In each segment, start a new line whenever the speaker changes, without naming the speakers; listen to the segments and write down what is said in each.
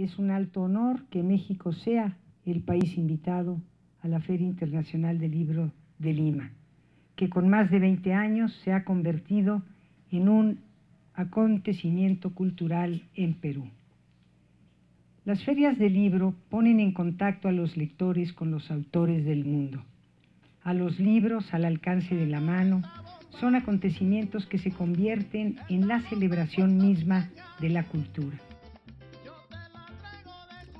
Es un alto honor que México sea el país invitado a la Feria Internacional del Libro de Lima, que con más de 20 años se ha convertido en un acontecimiento cultural en Perú. Las ferias del libro ponen en contacto a los lectores con los autores del mundo. A los libros al alcance de la mano son acontecimientos que se convierten en la celebración misma de la cultura.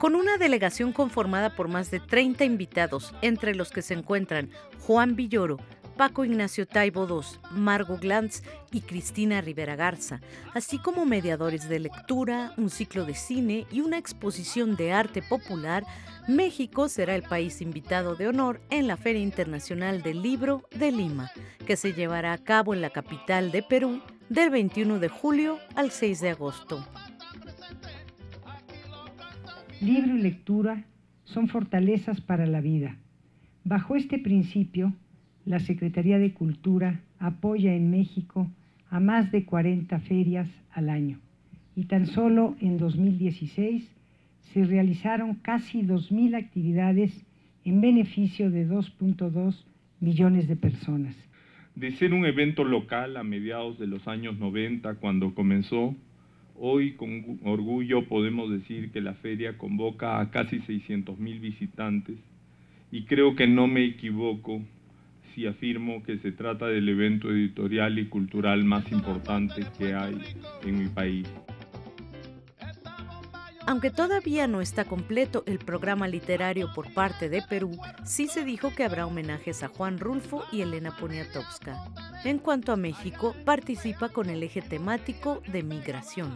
Con una delegación conformada por más de 30 invitados, entre los que se encuentran Juan Villoro, Paco Ignacio Taibo II, Margo Glantz y Cristina Rivera Garza, así como mediadores de lectura, un ciclo de cine y una exposición de arte popular, México será el país invitado de honor en la Feria Internacional del Libro de Lima, que se llevará a cabo en la capital de Perú del 21 de julio al 6 de agosto.
Libro y lectura son fortalezas para la vida. Bajo este principio, la Secretaría de Cultura apoya en México a más de 40 ferias al año y tan solo en 2016 se realizaron casi 2.000 actividades en beneficio de 2.2 millones de personas.
De ser un evento local a mediados de los años 90 cuando comenzó, hoy con orgullo podemos decir que la feria convoca a casi 600.000 visitantes y creo que no me equivoco si afirmo que se trata del evento editorial y cultural más importante que hay en mi país.
Aunque todavía no está completo el programa literario por parte de Perú, sí se dijo que habrá homenajes a Juan Rulfo y Elena Poniatowska. En cuanto a México, participa con el eje temático de migración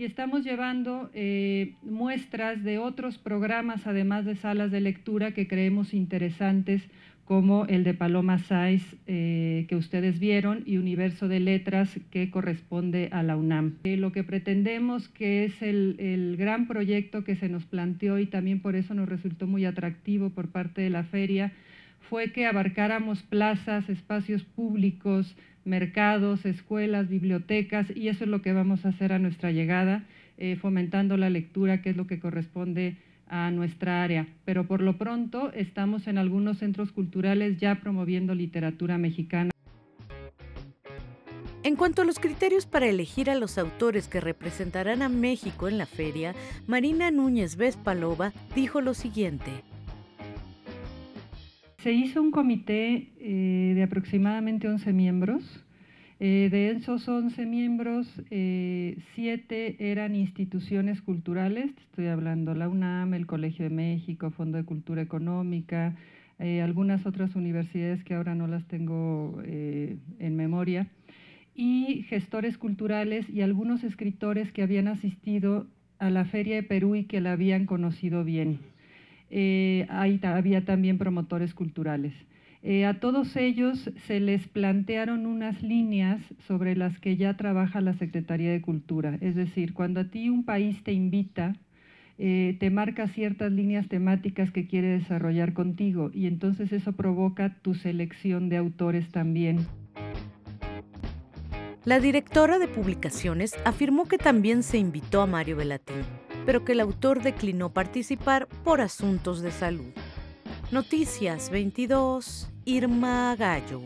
y estamos llevando eh, muestras de otros programas, además de salas de lectura que creemos interesantes, como el de Paloma Sáiz, eh, que ustedes vieron, y Universo de Letras, que corresponde a la UNAM. Eh, lo que pretendemos, que es el, el gran proyecto que se nos planteó y también por eso nos resultó muy atractivo por parte de la feria, fue que abarcáramos plazas, espacios públicos, mercados, escuelas, bibliotecas, y eso es lo que vamos a hacer a nuestra llegada, eh, fomentando la lectura, que es lo que corresponde a nuestra área. Pero por lo pronto estamos en algunos centros culturales ya promoviendo literatura mexicana.
En cuanto a los criterios para elegir a los autores que representarán a México en la feria, Marina Núñez Vespalova dijo lo siguiente.
Se hizo un comité eh, de aproximadamente 11 miembros. Eh, de esos 11 miembros, eh, siete eran instituciones culturales, estoy hablando la UNAM, el Colegio de México, Fondo de Cultura Económica, algunas otras universidades que ahora no las tengo en memoria, y gestores culturales y algunos escritores que habían asistido a la Feria de Perú y que la habían conocido bien eh, había también promotores culturales. Eh, a todos ellos se les plantearon unas líneas sobre las que ya trabaja la Secretaría de Cultura. Es decir, cuando a ti un país te invita, eh, te marca ciertas líneas temáticas que quiere desarrollar contigo y entonces eso provoca tu selección de autores también.
La directora de publicaciones afirmó que también se invitó a Mario Velatín pero que el autor declinó participar por asuntos de salud. Noticias 22, Irma Gallo.